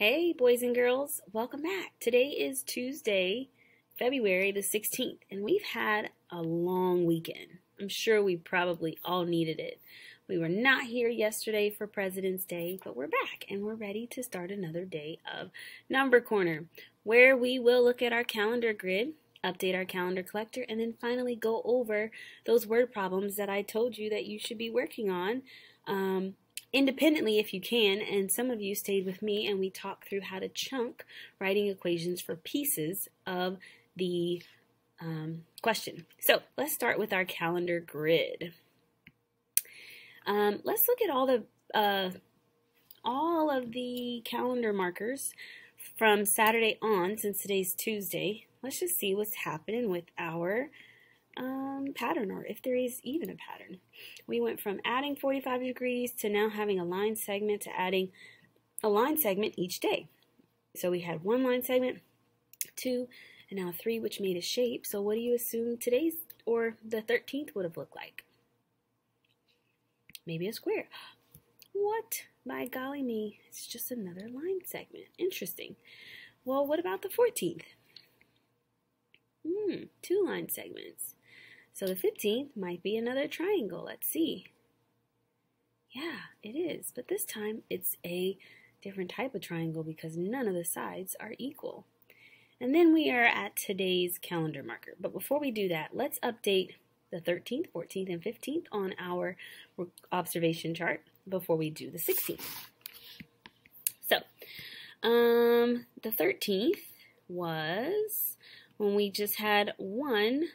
Hey, boys and girls, welcome back. Today is Tuesday, February the 16th, and we've had a long weekend. I'm sure we probably all needed it. We were not here yesterday for President's Day, but we're back and we're ready to start another day of Number Corner, where we will look at our calendar grid, update our calendar collector, and then finally go over those word problems that I told you that you should be working on. Um, independently if you can, and some of you stayed with me and we talked through how to chunk writing equations for pieces of the um, question. So let's start with our calendar grid. Um, let's look at all the uh, all of the calendar markers from Saturday on, since today's Tuesday. Let's just see what's happening with our um, pattern or if there is even a pattern. We went from adding 45 degrees to now having a line segment to adding a line segment each day. So we had one line segment, two, and now three, which made a shape. So what do you assume today's or the 13th would have looked like? Maybe a square. What? By golly me, it's just another line segment. Interesting. Well, what about the 14th? Hmm, two line segments. So the 15th might be another triangle. Let's see. Yeah, it is. But this time it's a different type of triangle because none of the sides are equal. And then we are at today's calendar marker. But before we do that, let's update the 13th, 14th, and 15th on our observation chart before we do the 16th. So, um, the 13th was when we just had one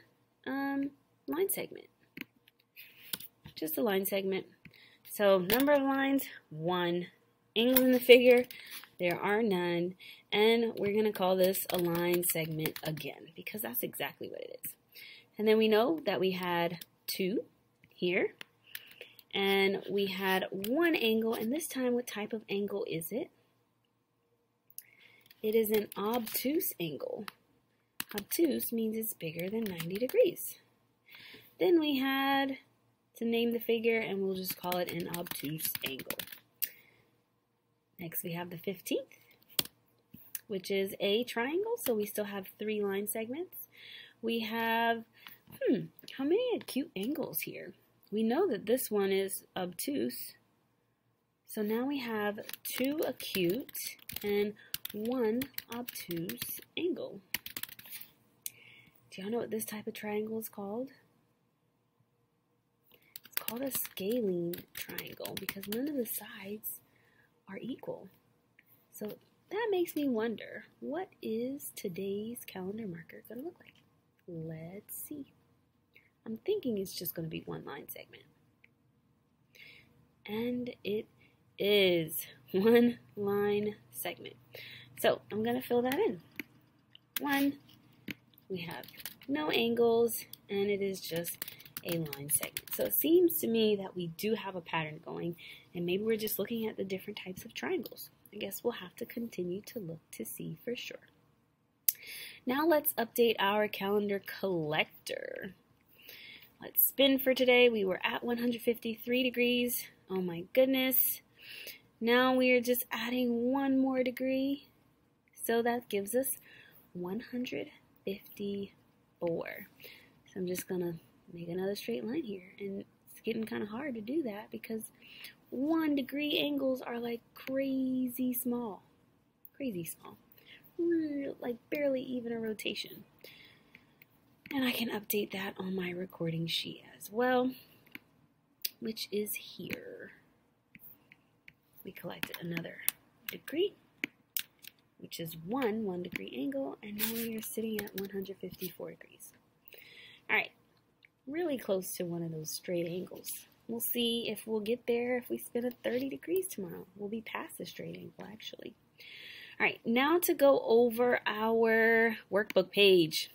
um, line segment. Just a line segment. So number of lines, one. Angles in the figure, there are none. And we're going to call this a line segment again because that's exactly what it is. And then we know that we had two here. And we had one angle, and this time what type of angle is it? It is an obtuse angle. Obtuse means it's bigger than 90 degrees. Then we had to name the figure, and we'll just call it an obtuse angle. Next, we have the 15th, which is a triangle, so we still have three line segments. We have, hmm, how many acute angles here? We know that this one is obtuse, so now we have two acute and one obtuse angle. Do y'all know what this type of triangle is called? Called a scalene triangle because none of the sides are equal. So that makes me wonder, what is today's calendar marker going to look like? Let's see. I'm thinking it's just going to be one line segment. And it is one line segment. So I'm going to fill that in. One, we have no angles, and it is just a line segment. So it seems to me that we do have a pattern going, and maybe we're just looking at the different types of triangles. I guess we'll have to continue to look to see for sure. Now let's update our calendar collector. Let's spin for today. We were at 153 degrees. Oh my goodness. Now we are just adding one more degree. So that gives us 154. So I'm just going to make another straight line here. And it's getting kind of hard to do that because one degree angles are like crazy small. Crazy small. Like barely even a rotation. And I can update that on my recording sheet as well, which is here. We collected another degree, which is one one degree angle, and now we are sitting at 154 degrees. All right, really close to one of those straight angles. We'll see if we'll get there if we spin at 30 degrees tomorrow. We'll be past the straight angle, actually. All right, now to go over our workbook page.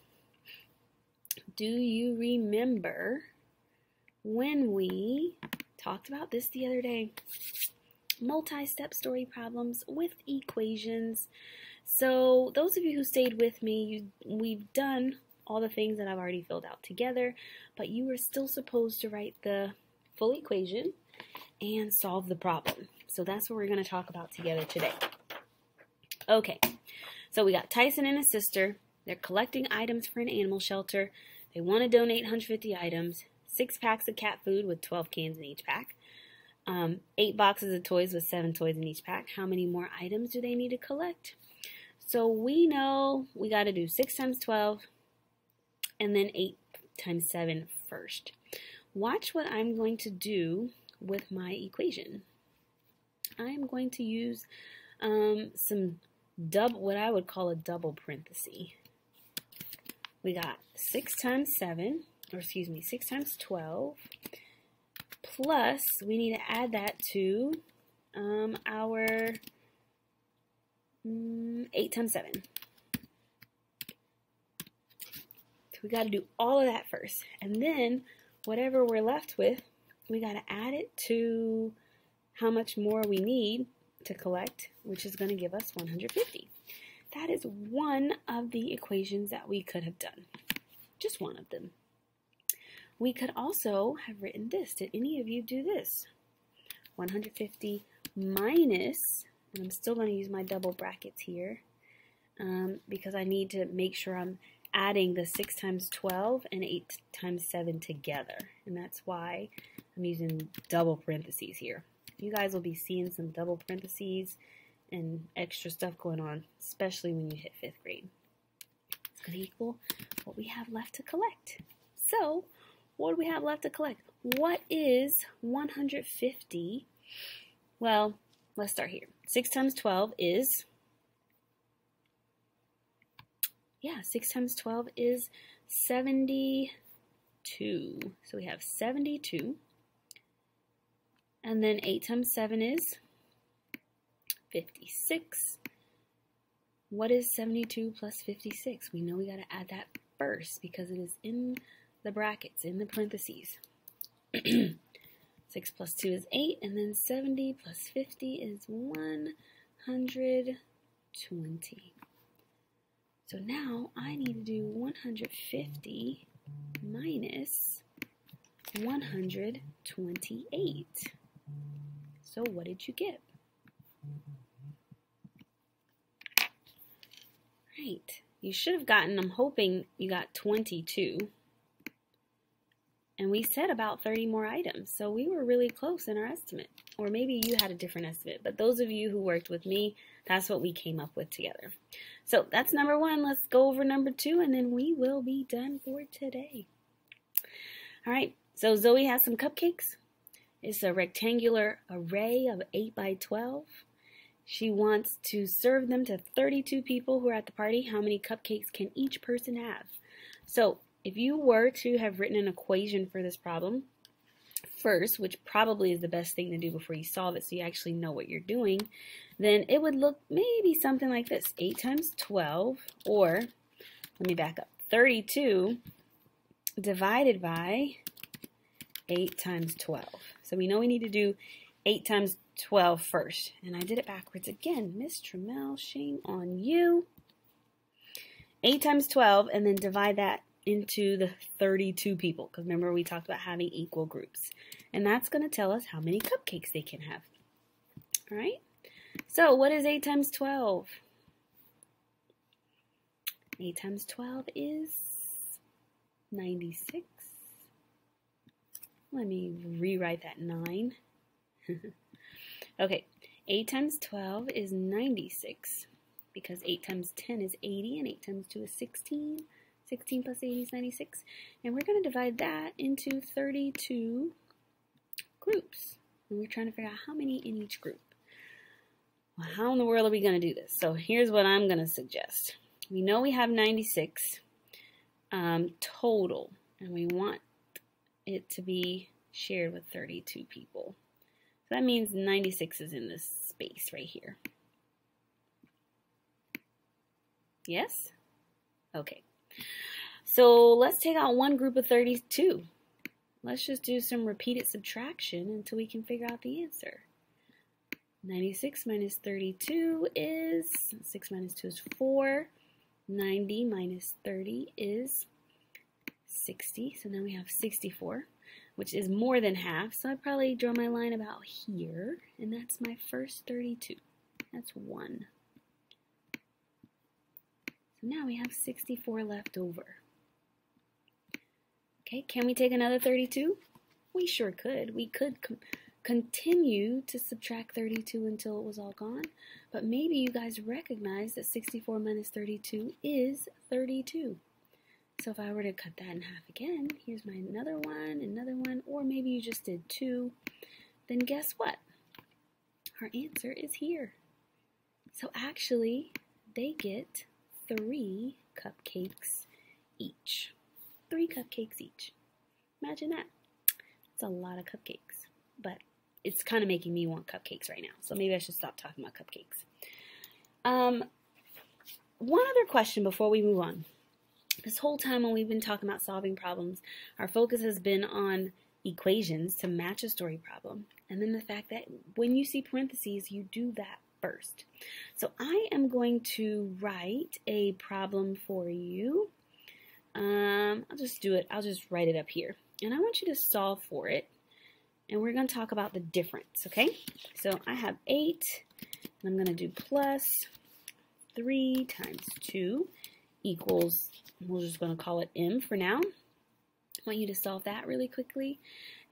Do you remember when we talked about this the other day? Multi-step story problems with equations. So those of you who stayed with me, you, we've done all the things that I've already filled out together, but you are still supposed to write the full equation and solve the problem. So that's what we're going to talk about together today. Okay, so we got Tyson and his sister. They're collecting items for an animal shelter. They want to donate 150 items, six packs of cat food with 12 cans in each pack, um, eight boxes of toys with seven toys in each pack. How many more items do they need to collect? So we know we got to do 6 times 12 and then 8 times 7 first. Watch what I'm going to do with my equation. I'm going to use um, some double, what I would call a double parenthesis. We got 6 times 7, or excuse me, 6 times 12, plus we need to add that to um, our mm, 8 times 7. So we got to do all of that first. And then whatever we're left with, we got to add it to how much more we need to collect, which is going to give us 150. That is one of the equations that we could have done. Just one of them. We could also have written this. Did any of you do this? 150 minus, and I'm still going to use my double brackets here um, because I need to make sure I'm adding the 6 times 12 and 8 times 7 together. And that's why I'm using double parentheses here. You guys will be seeing some double parentheses and extra stuff going on, especially when you hit 5th grade. It's going to equal what we have left to collect. So, what do we have left to collect? What is 150? Well, let's start here. 6 times 12 is yeah, 6 times 12 is 72. So we have 72. And then 8 times 7 is 56. What is 72 plus 56? We know we got to add that first because it is in the brackets, in the parentheses. 6 plus 2 is 8, and then 70 plus 50 is 120. So now I need to do 150 minus 128. So what did you get? Right. You should have gotten, I'm hoping you got 22. And we said about 30 more items. So we were really close in our estimate. Or maybe you had a different estimate. But those of you who worked with me, that's what we came up with together. So that's number one. Let's go over number two and then we will be done for today. All right. So Zoe has some cupcakes. It's a rectangular array of 8 by 12. She wants to serve them to 32 people who are at the party. How many cupcakes can each person have? So if you were to have written an equation for this problem first, which probably is the best thing to do before you solve it so you actually know what you're doing, then it would look maybe something like this. 8 times 12, or, let me back up, 32 divided by 8 times 12. So we know we need to do 8 times 12 first. And I did it backwards again. Miss Trammell, shame on you. 8 times 12, and then divide that into the 32 people. Because remember, we talked about having equal groups. And that's going to tell us how many cupcakes they can have. All right? So, what is 8 times 12? 8 times 12 is 96. Let me rewrite that 9. okay, 8 times 12 is 96 because 8 times 10 is 80 and 8 times 2 is 16. 16 plus 80 is 96. And we're going to divide that into 32 groups. And we're trying to figure out how many in each group. Well, how in the world are we going to do this? So here's what I'm going to suggest. We know we have 96 um, total, and we want it to be shared with 32 people. So that means 96 is in this space right here. Yes? Okay. So let's take out one group of 32. Let's just do some repeated subtraction until we can figure out the answer. 96 minus 32 is, 6 minus 2 is 4. 90 minus 30 is 60. So now we have 64, which is more than half. So I probably draw my line about here, and that's my first 32. That's 1. So now we have 64 left over. Okay, can we take another 32? We sure could. We could continue to subtract 32 until it was all gone, but maybe you guys recognize that 64 minus 32 is 32. So if I were to cut that in half again, here's my another one, another one, or maybe you just did two, then guess what? Our answer is here. So actually, they get three cupcakes each. Three cupcakes each. Imagine that. It's a lot of cupcakes, but it's kind of making me want cupcakes right now. So maybe I should stop talking about cupcakes. Um, one other question before we move on this whole time when we've been talking about solving problems, our focus has been on equations to match a story problem. And then the fact that when you see parentheses, you do that first. So I am going to write a problem for you. Um, I'll just do it. I'll just write it up here. And I want you to solve for it. And we're going to talk about the difference, okay? So I have 8, and I'm going to do plus 3 times 2 equals we're just going to call it m for now. I want you to solve that really quickly.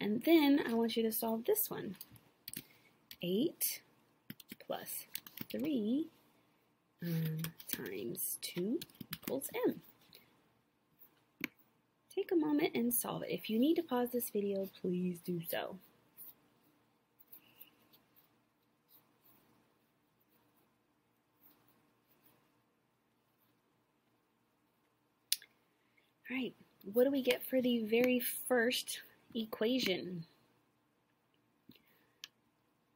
And then I want you to solve this one. 8 plus 3 um, times 2 equals m. Take a moment and solve it. If you need to pause this video, please do so. All right, what do we get for the very first equation?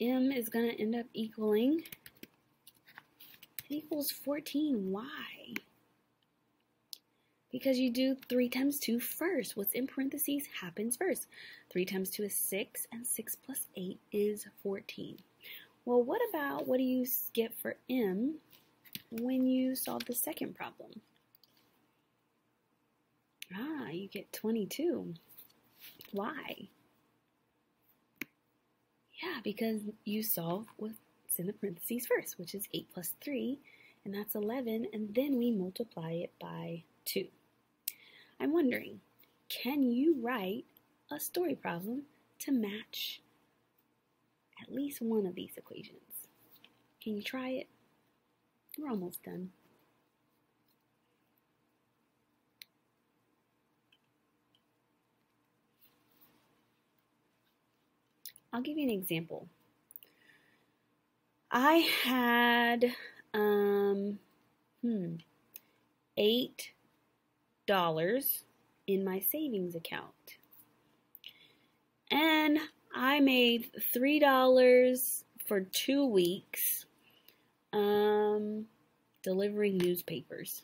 M is going to end up equaling, it equals 14. Why? Because you do 3 times 2 first. What's in parentheses happens first. 3 times 2 is 6, and 6 plus 8 is 14. Well, what about what do you get for m when you solve the second problem? Ah, you get 22. Why? Yeah, because you solve what's in the parentheses first, which is 8 plus 3, and that's 11, and then we multiply it by 2. I'm wondering, can you write a story problem to match at least one of these equations? Can you try it? We're almost done. I'll give you an example. I had um hmm eight dollars in my savings account. And I made three dollars for two weeks um delivering newspapers.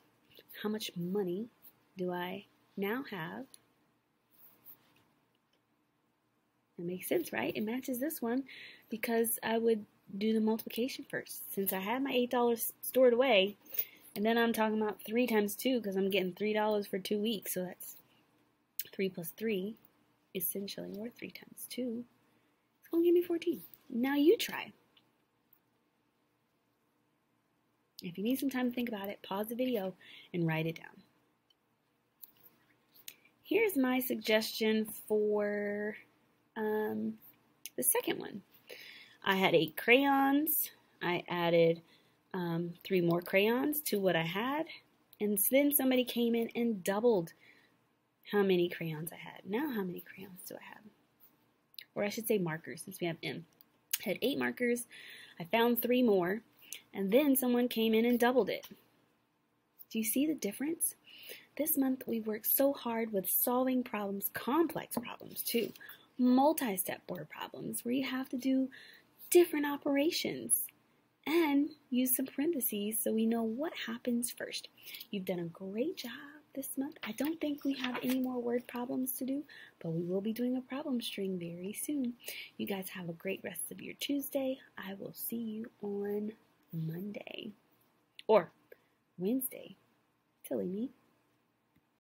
How much money do I now have It makes sense, right? It matches this one because I would do the multiplication first. Since I had my $8 stored away, and then I'm talking about 3 times 2 because I'm getting $3 for 2 weeks. So that's 3 plus 3, essentially, or 3 times 2. It's going to give me 14. Now you try. If you need some time to think about it, pause the video and write it down. Here's my suggestion for um, the second one. I had eight crayons. I added um, three more crayons to what I had. And then somebody came in and doubled how many crayons I had. Now how many crayons do I have? Or I should say markers since we have M. I had eight markers. I found three more. And then someone came in and doubled it. Do you see the difference? This month we worked so hard with solving problems, complex problems too, multi-step word problems where you have to do different operations and use some parentheses so we know what happens first. You've done a great job this month. I don't think we have any more word problems to do, but we will be doing a problem string very soon. You guys have a great rest of your Tuesday. I will see you on Monday or Wednesday. Silly me.